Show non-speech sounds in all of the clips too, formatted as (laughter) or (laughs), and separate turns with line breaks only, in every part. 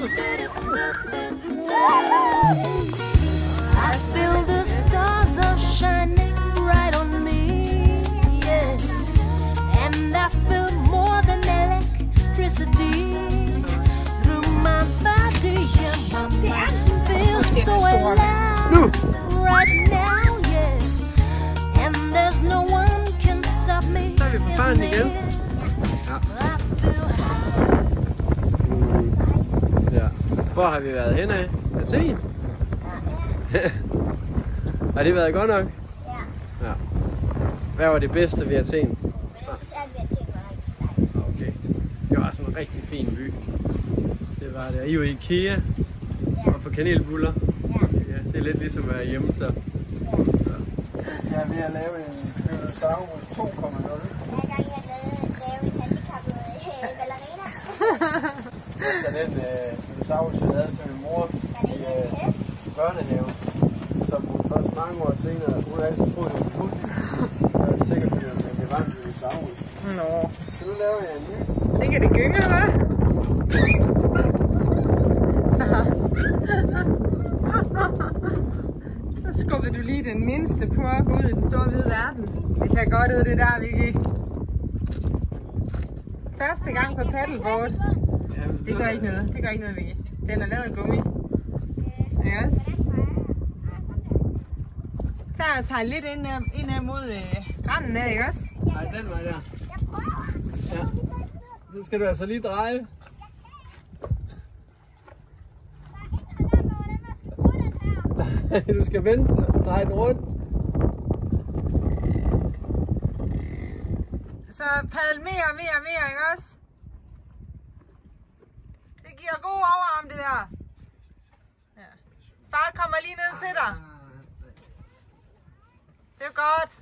Uh-huh. Har vi været henne af? Athen? (laughs) har det været godt nok?
Ja.
Ja. Hvad var det bedste ved Athen?
Men jeg synes, at vi har tænkt mig rigtig dejligt.
Okay. Det var sådan en rigtig fin by. Det var det. Og I var i IKEA og på kanelbuller.
Ja.
Ja, det er lidt ligesom at være hjemme så. Jeg er ved at lave en Tyrannosaurus 2.0.
Øh, ballerina. (laughs)
Så den øh, dinosaurus, jeg lavede til min mor i øh,
hest?
børnehave, som hun først mange år senere, hun havde altid troet, var en hund. Jeg er sikker på, at det var en dinosaurus.
Nå.
Så nu laver jeg en ny.
Sikkert det gynger, hva'? (laughs) Så skubbede du lige den mindste purk ud i den store hvide verden. Det ser godt ud, det der, Vicky. Første gang på paddleboard. Det gør ikke noget. Det gør ikke noget, Vicky. Den er lavet af gummi. Ikke også? Tag og sejl lidt ind, ad- ind mod øh, stranden der, ikke også?
Nej, den var der. Ja. Så skal du altså lige dreje. (laughs) du skal vente og dreje den rundt.
Så padl mere og mere og mere, ikke også? Giver god overarm, det der. Ja. Far kommer lige ned til dig. Det er godt.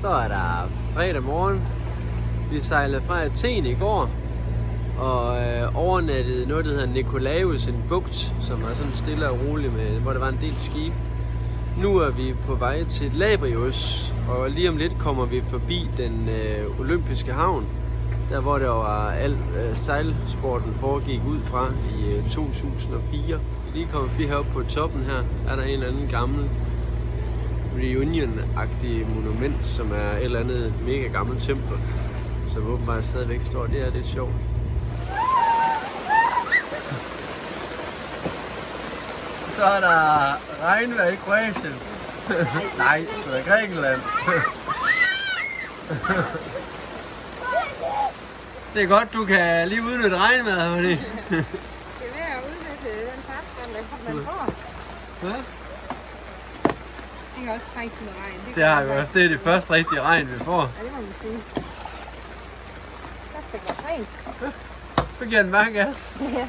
Så er der fredag morgen. Vi sejlede fra Athen i går og øh, overnattede noget, der hedder Nikolaus, en bugt, som er sådan stille og rolig, med, hvor der var en del skibe. Nu er vi på vej til Labrius, og lige om lidt kommer vi forbi den øh, olympiske havn, der hvor der var al øh, sejlsporten foregik ud fra i øh, 2004. Vi lige kommer vi heroppe på toppen her, er der en eller anden gammel reunion-agtig monument, som er et eller andet mega gammelt tempel, som åbenbart stadigvæk står. der. Det er lidt sjovt. Så er der regnvejr i Kroatien. (laughs) Nej, det er Grækenland. (laughs) det er godt, du kan lige udnytte regnvejret, fordi.
Det er ved at udnytte den ferskvand, man får.
Hvad?
Det kan også trække til noget regn.
Det har vi også. Det er det første rigtige regn, vi får.
Ja, det må man sige. Der skal gøres rent.
Så giver den bare gas. (laughs)
Ja.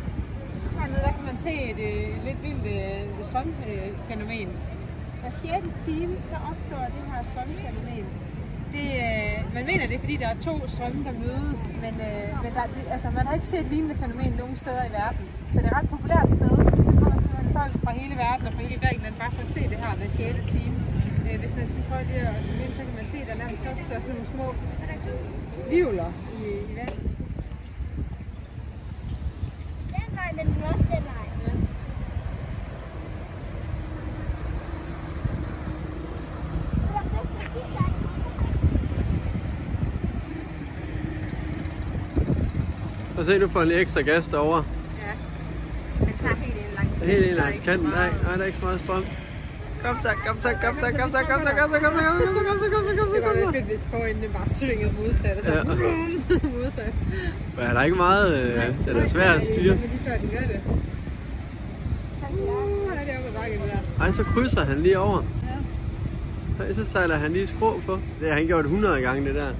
hernede der kan man se et øh, lidt vildt øh, strømfænomen. Hver 6. time, der opstår det her strømfænomen. Det, øh, man mener, det er fordi, der er to strømme, der mødes, men, øh, men der, det, altså, man har ikke set et lignende fænomen nogen steder i verden. Så det er et ret populært sted. Der kommer simpelthen folk fra hele verden og fra hele Grækenland bare for at se det her hver 6. time. Øh, hvis man sådan prøver lige at zoome ind, så kan man se, at der nærmest opstår sådan nogle små vivler i, i vandet.
Den den vej.
Ja.
Og se, nu får lige ekstra gas derovre.
Ja. Den tager helt ind langs
Helt ind langs kanten. Nej, nej, der er ikke så meget strøm. Kom så, kom så, kom så, kom så, kom så, kom så, kom så, kom så, kom så, kom så, kom så, kom så,
Det var
kom
lidt
så.
fedt, hvis forenden bare svingede modsat, og så
Ja.
brum, (laughs) modsat.
Ja, der er ikke meget, øh, så det er svært at styre.
Men lige før den gør det.
Han
er det oppe ad bakken der.
Ej, så krydser han lige over. Ej, så sejler han lige skrå på. Det har han gjort 100 gange, det der.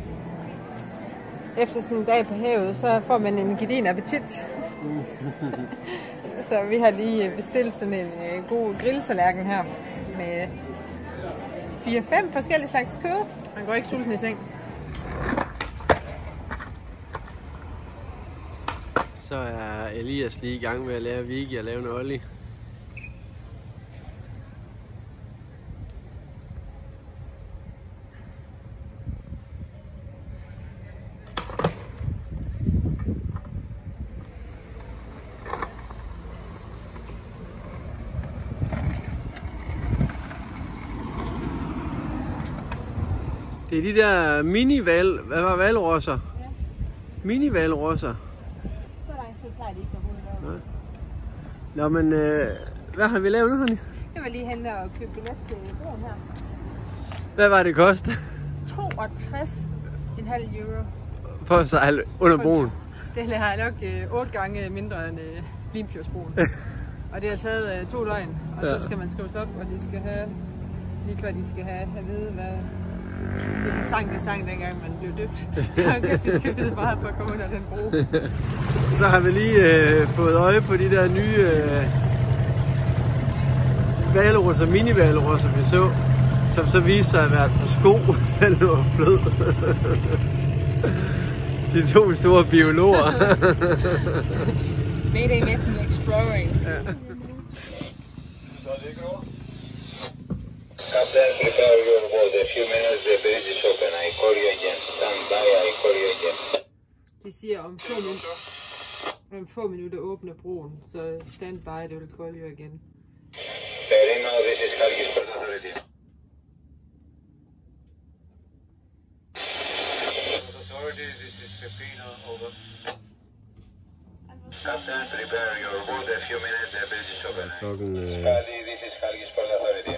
Efter sådan en dag på havet, så får man en gedin appetit. (laughs) (laughs) så vi har lige bestilt sådan en øh, god grillsalærken her med 4-5 forskellige slags kød. Man går ikke sulten i seng.
Så er Elias lige i gang med at lære Vicky at lave en ollie. Det er de der mini-val... Hvad var valrosser?
Ja.
Mini-valrosser.
Tid plejer de ikke at bo
Nej. Nå, men øh, hvad har vi lavet nu, honey?
Jeg vil lige hente og købe billet til broen her.
Hvad var det koste
62 en halv euro.
for at sejle under broen?
Det har nok øh, 8 gange mindre end øh, Limfjordsbroen. (laughs) og det har taget øh, to døgn, og
Ja.
så skal man skrives op, og de skal have, lige før de skal have at vide, hvad, hvilken sang de sang, dengang man blev døbt. De skal vide bare for at komme under den bro.
Så har vi lige øh, fået øje på de der nye øh, valrosser, mini-valrosser, vi så, som så viste sig at være på sko, (laughs) den var flød. De to store biologer. (laughs)
Mayday Messen Exploring.
Captain, prepare your boat. A few minutes, the bridge is open. I call you again. Stand by, I call you again.
De siger om få minutter, om få minutter åbner broen, så stand by, det vil call you again.
Perino, this is Hargis Port Authority. Authority, this is Pepino, over. Captain, prepare your boat. A few minutes, the bridge is open.
Klokken øh,
Hardy, this is Hargis Port Authority.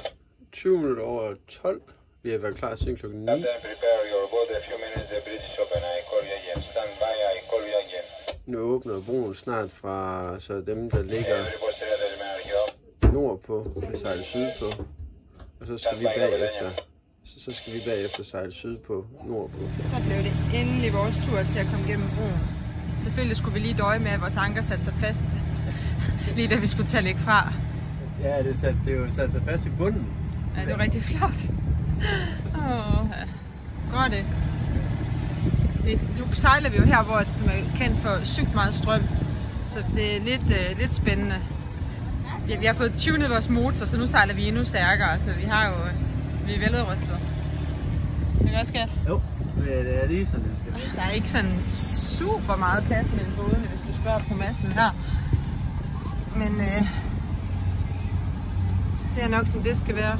20 minutter over 12. Vi har været klar siden klokken 9.
Captain, prepare your boat. A few minutes, the bridge is open. I call you again. Stand by, I call you again.
Nu åbner broen snart fra så dem, der ligger nordpå, vil sejle sydpå. Og så skal vi bagefter, så, så skal vi bagefter sejle sydpå, nordpå.
Så blev det endelig vores tur til at komme gennem broen. Selvfølgelig skulle vi lige døje med, at vores anker satte sig fast, (laughs) lige da vi skulle tage lægge fra.
Ja, det, sat, det er jo sat sig fast i bunden.
Ja, det var rigtig flot. Ja. Går det? det? Nu sejler vi jo her, hvor det som er kendt for sygt meget strøm. Så det er lidt, øh, lidt spændende. Ja, vi har fået tunet vores motor, så nu sejler vi endnu stærkere. Så vi har jo... Vi er veludrustet. Ikke også, skat?
Jo, det er lige sådan, det skal.
Der er ikke sådan super meget plads mellem bådene, hvis du spørger på massen her. Men øh, det er nok som det skal være.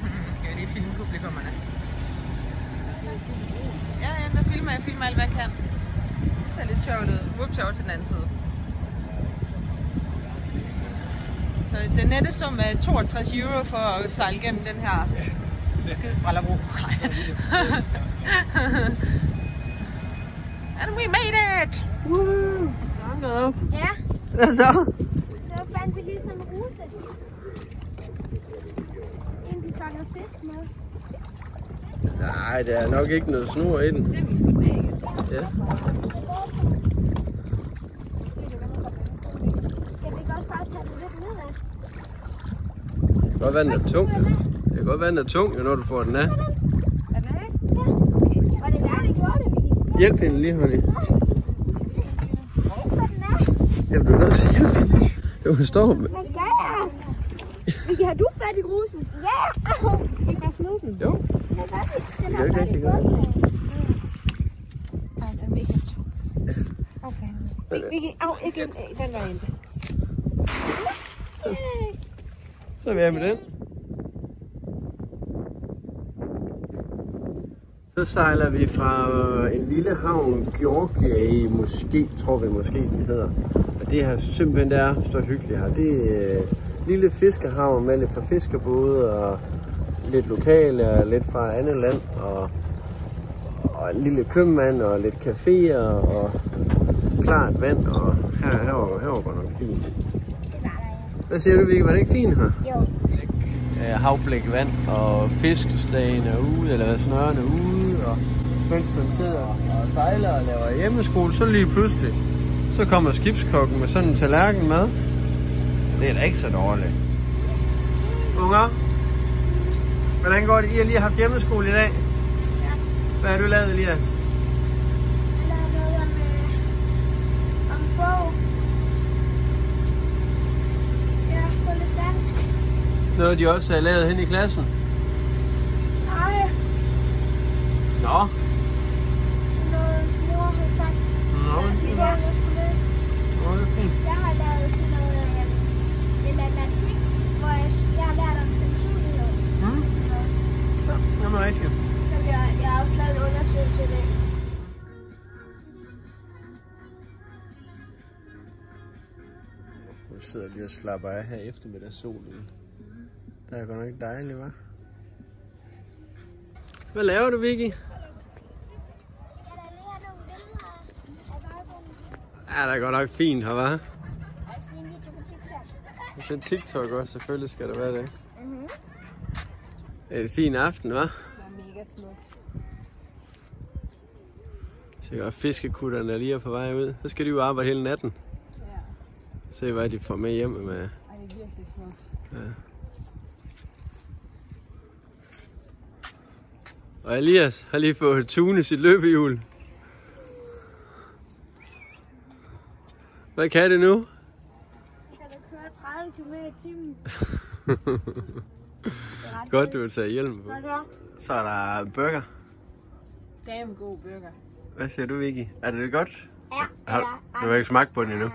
Hmm, Skal jeg lige filme publikummerne? Ja, ja, jeg filmer, jeg filmer alt, hvad jeg kan. Det ser lidt sjovt ud. Whoops, over til den anden side. Så den nette sum er 62 euro for at sejle gennem den her skidesprællerbro. And (laughs) we made it!
Woo!
Ja,
Hvad så?
så fandt vi lige sådan en ruse. En, vi fanger fisk med.
Nej, der er nok ikke noget snor i den. Ja. Det kan godt være, den er tung. jo. Det kan godt være, den er tung, jo, når du får den af.
Er?
Hjælp hende lige,
er?
Jamen, du er nødt til at hjælpe hende. Jo, hun står med.
Hvad gør jeg? Har du fat i grusen? Ja! Skal vi bare smide den?
Jo.
Er det? Den
Det er.
Ej, den er mega tung. Fanden. Vicky, au, ikke ind. Den var.
Så er vi af med den. Så sejler vi fra en lille havn, Georgia i måske, tror vi måske den hedder. Og det her simpelthen det er så hyggeligt her. Det er øh, lille fiskehavn med lidt fra fiskerbåde og lidt lokale og lidt fra andet land. Og, og en lille købmand og lidt caféer og klart vand og Her, her, var, her var godt nok fint. Hvad siger du, Vicky? Var det ikke fint her?
Jo.
øh, havblik vand, og fiskestagen er ude, eller snøren er ude, og mens man sidder og sejler og laver hjemmeskole, så lige pludselig, så kommer skibskokken med sådan en tallerken med. Det er da ikke så dårligt. Unger, hvordan går det? I har lige haft hjemmeskole i dag.
Ja.
Hvad har du lavet, Elias?
Jeg lavede noget om, øh, om bog. Ja, så lidt dansk.
Noget, de også har lavet hen i klassen?
Nej,
Nå. Sidder lige og slapper af her eftermiddag solen. Det er godt nok dejligt, hva'? Hvad laver du, Vicky?
Der?
Ja, det er godt nok fint her, hva'?
Og sådan en TikTok.
Også, selvfølgelig skal det være det.
Mhm.
Det er en fin aften, hva'?
Det er mega smukt.
Så godt fiskekutterne er lige på vej ud. Så skal de jo arbejde hele natten.
Ja.
Se hvad de får med hjem med.
Ej, det er virkelig smukt.
Og Elias har lige fået tunet sit løbehjul. Hvad kan det nu?
Kan du køre 30 km i timen? (laughs)
Godt, du vil tage hjelm på.
Så
er der burger.
Damn god burger.
Hvad siger du, Vicky? Er det godt?
Ja,
Har,
eller
du har ikke smagt på den endnu.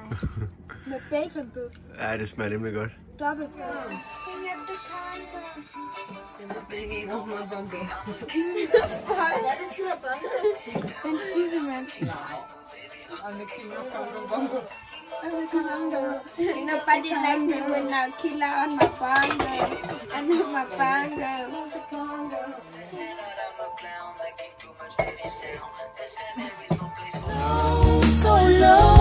med bacon bøf.
ja, det smager nemlig godt.
Dobbelt bøf. Hende efter karne.
Det er ikke en af mig bunker.
Hvad betyder bongo? En tissemand.
Og med kilo bunker bunker.
You know, buddy like me when I kill on my bongo. I know my bongo.
Said that I'm a clown that kick too much to sound. They said there is so low